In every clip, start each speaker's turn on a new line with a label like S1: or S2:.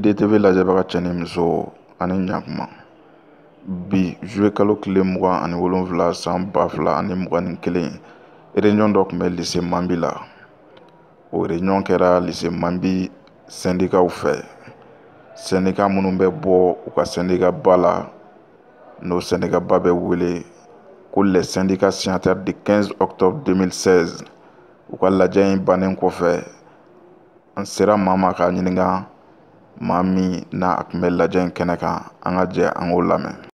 S1: IDTV lajɛbaga cɛ ni muso ani ɲakuma bi juwe kalo tile mugan ani wolonwula san ba fila ani mugan ni kelen ereyɔn dɔ tun bɛ lise manbi la o reɲɔgɔn kɛra lise manbi sɛndikaw fɛ sɛndika minnu bɛ bɔ u ka sɛndikaba la n'o sɛndikaba bɛ wele ko le sɛndika signataire de 15 octobre 2016 u ka lajɛ in bannen kɔfɛ an sera maa ma k'a ɲininka maa min n'a tun bɛ lajɛ in kɛnɛ kan an ka jɛ an k'o lamɛn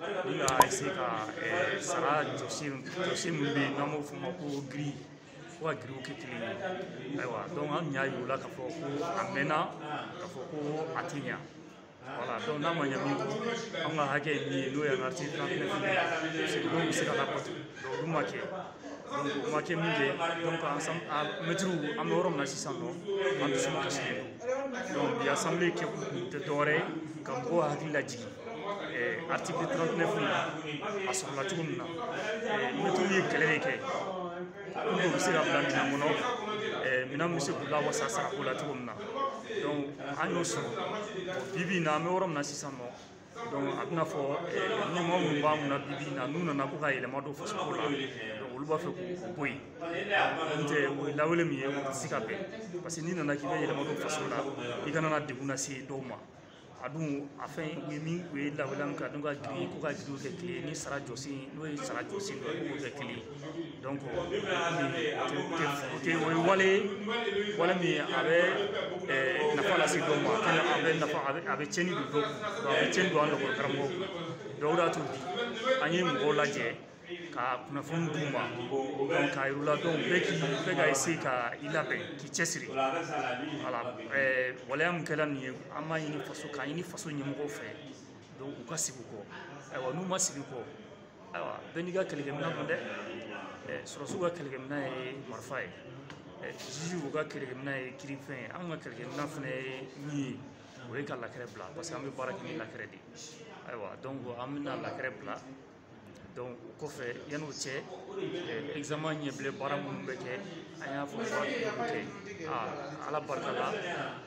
S2: Olu y'a ese ka eh, sara jɔsi jɔsi minnu bɛ yen n'an b'o f'o ma ko giri fo ka giriw kɛ kelen ye ayiwa donc an y'a yir'u la k'a fɔ ko a mɛnna k'a fɔ ko a tɛ ɲa voilà donc n'a ma ɲa min kɔ an ka hakɛ ye min ye n'o y'an ka article 39 ye, c'est que n'o bɛ se ka labato donc olu ma kɛ donc ma kɛ min kɛ donc an san a mɛtiriw an bɛ yɔrɔ min na sisan nɔ an dusu ma kasi donc bi asanbile kɛ kun tɛ dɔwɛrɛ ye ka mɔgɔw hakili lajigin article 39 na a sɔrɔla cogo min na mɛtiriw ye kɛlɛ de kɛ pour que u bɛ se ka bila minɛn kɔnɔ minɛn bɛ se k'u lawasa sarako la cogo min na donc an y'o sɔrɔ bi bi in na an bɛ yɔrɔ min na sisan nɔ donc a bɛna fɔ ɲɛmɔgɔ minnu b'a mun na bibi in na n'u nana ko ka yɛlɛma don fasoko la donc olu b'a fɛ k'o bɔ yen n tɛ o ye lawale min ye o tɛ se ka bɛn parce que n'i nana k'i bɛ yɛlɛma don faso la i kana na degun lase dɔw ma a dun a fɛn u ye min u ye lawale min ka dun ka girin ko ka girin kɛ tile ni sara jɔsen n'o ye sara jɔsen dɔ ye k'o kɛ tile donc o tɛ o ye wale wale min ye a bɛ nafa lase dɔw ma kɛnɛ a bɛ nafa a bɛ tiɲɛni don dɔw kun a bɛ tiɲɛni don an dɔgɔtɔrɔ karamɔgɔw kun donc o de y'a to bi an ye mɔgɔw lajɛ ka kunnafoni d'u ma donc k'a yir'u la donc bɛɛ k'i bɛɛ ka essayer ka i labɛn k'i cɛsiri wala waleya min kɛra nin ye an b'a ɲini faso k'a ɲini faso ɲɛmɔgɔw fɛ donc u ka sigi u kɔ ayiwa n'u ma sigi u kɔ ayiwa bɛɛ n'i ka kɛlɛkɛminɛn don dɛ sɔrɔsiw ka kɛlɛkɛminɛn ye marifa ye ziziw ka kɛlɛkɛminɛn ye kirifɛn ye anw ka kɛlɛkɛminɛn fana ye min ye o ye ka lakɛrɛ bila parce que an bɛ baara kɛ ni lakɛrɛ de ye ayiwa donc an bɛna lakɛrɛ bila donc o kɔfɛ yanni o cɛ examen ɲɛbile baara minnu bɛ kɛ an y'a fɔ kɛ ala barika la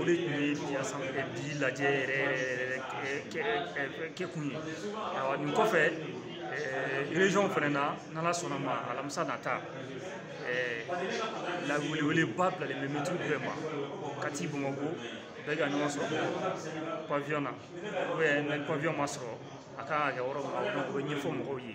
S2: o de tun ye bi yasan bi lajɛ yɛrɛ yɛrɛ kɛ kun ye awa nin kɔfɛ région fana na n'ala sɔnna ma alamisa nata la weleweleba bilalen bɛ mɛtiri bɛɛ ma ka ti bamakɔ bɛɛ ka ɲɔgɔn sɔrɔ paviyɔn na ubiyɛn ni paviyɔn ma sɔrɔ a kan ka kɛ yɔrɔ min na o bɛ ɲɛfɔ mɔgɔw ye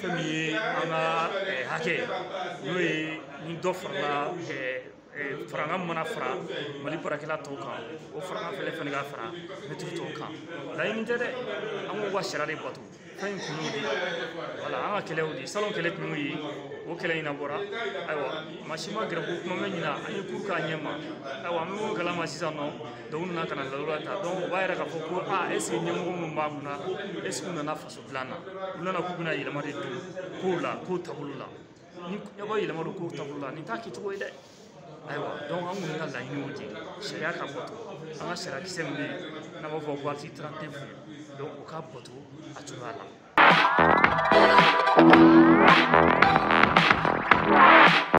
S2: fɛn min ye an ka hakɛ n'o ye ni dɔ farala faranga mana fara mali baarakɛla tɔw kan o faranga fɛnɛ fɛnɛ ka fara mɛtiri tɔw kan laɲini tɛ dɛ an k'u ka sariya de bato fɛn in kun y'o de ye wala an ka kɛlɛw de salon kɛlɛ tun y'o ye o kɛlɛ in nabɔra ayiwa maa si ma gɛrɛ ko kuma bɛ ɲina an ye kuru k'a ɲɛ ma ayiwa an bɛ mun kalama sisan nɔ dɔw nana ka na lalura ta dɔn o b'a yɛrɛ k'a fɔ ko a ɛseke ɲɛmɔgɔ minnu b'a kunna ɛseke u nana faso plan na u nana k'u bɛna yɛlɛma de don kow la kow taabolo la ni aw ka yɛlɛma don kow taabolo la nin t'a kɛcogo ye dɛ ayiwa donc an kɔni ka laɲini y'o de sariya ka bato an ka sariya kisɛ min bɛ yen n'an b'a fɔ ko article 39 donc o ka bato a cogoya la